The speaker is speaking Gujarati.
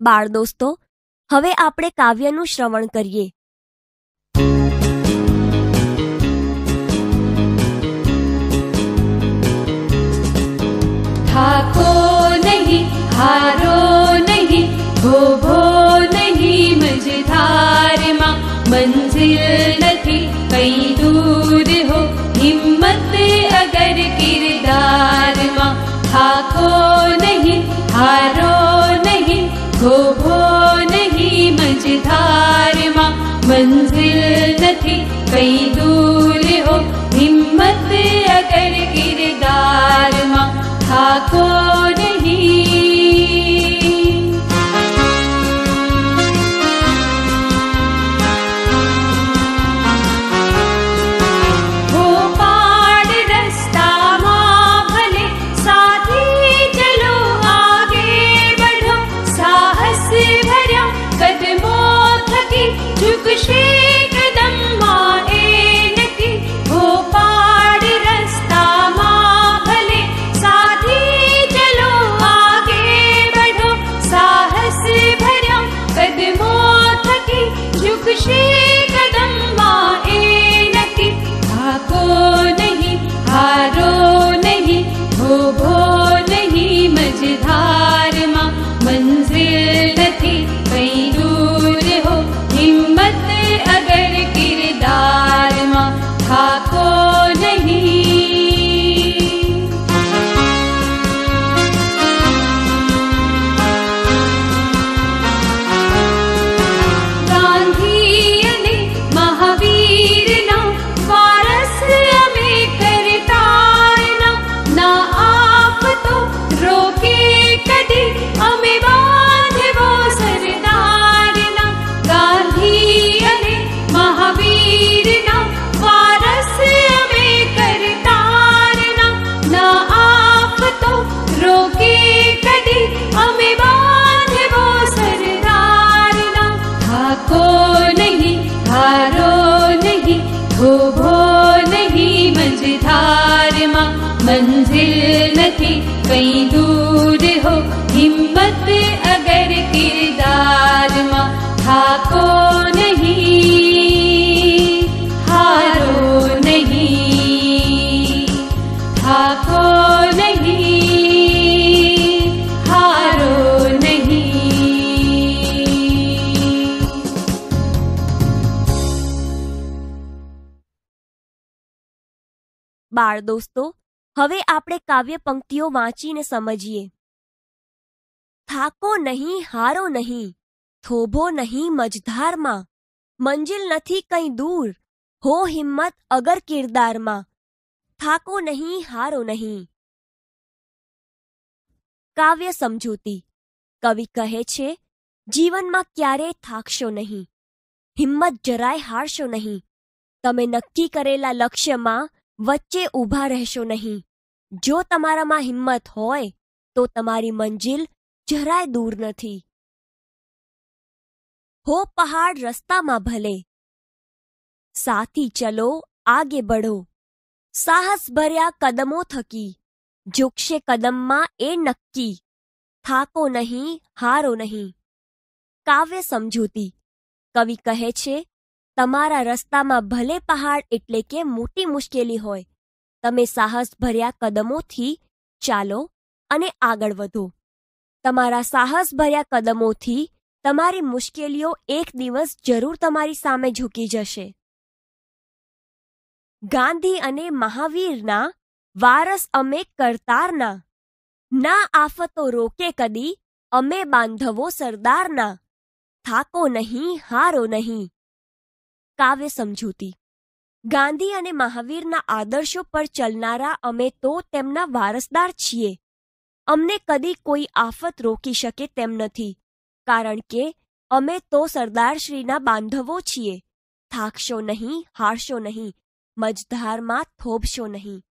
બાળ દોસ્તો, હવે આપણે કાવ્યનું શ્રવણ કરીએ. થાકો નહીં, હારો નહીં, ભોભો નહીં, મજધારમાં મંજિલ નથી, કઈ हिम्म अगर गिरिदार ઝુકશે નહીં થોભો નહીં મજધારમાં મંઝિલ નથી કઈ દૂર હો બાળ દોસ્તો, હવે આપણે કાવ્ય પંક્તિઓ વાંચીને સમજીએ. થાકો નહીં, હારો નહીં, થોભો નહીં મજધારમાં, મંજિલ નથી કંઈ દૂર, હો હિંમત અગર કિરદારમાં, થાકો નહીં, હારો નહીં. કાવ્ય સમજૂતી. કવિ કહે છે, જીવનમાં ક્યારેય થાકશો નહીં, હિંમત જરાય હારશો નહીં. તમે નક્કી કરેલા લક્ષ્યમાં વચ્ચે ઊભા રહેશો નહીં. જો તમારામાં હિંમત હોય, તો તમારી મંજિલ જરાય દૂર નથી. હો પહાડ રસ્તામાં ભલે. સાથી ચલો, આગે બઢો. સાહસ ભર્યા કદમો થકી. ઝૂકશે કદમમાં એ નક્કી. થાકો નહીં, હારો નહીં. કાવ્ય સમજૂતી. કવિ કહે છે તમારા રસ્તામાં ભલે પહાડ એટલે કે મોટી મુશ્કેલી હોય, તમે સાહસ ભર્યા કદમોથી ચાલો અને આગળ વધો. તમારા સાહસ ભર્યા કદમોથી તમારી મુશ્કેલીઓ એક દિવસ જરૂર તમારી સામે ઝૂકી જશે. ગાંધી અને મહાવીરના વારસ અમે કરતારના, ના આફતો રોકે કદી, અમે બાંધવો સરદારના, થાકો નહીં, હારો નહીં કાવ્ય સમજૂતી. ગાંધી અને મહાવીરના આદર્શો પર ચલનારા અમે તો તેમના વારસદાર છીએ. અમને કદી કોઈ આફત રોકી શકે તેમ નથી. કારણ કે, અમે તો સરદારશ્રીના બાંધવો છીએ. થાકશો નહીં, હારશો નહીં, મજધારમાં થોભશો નહીં.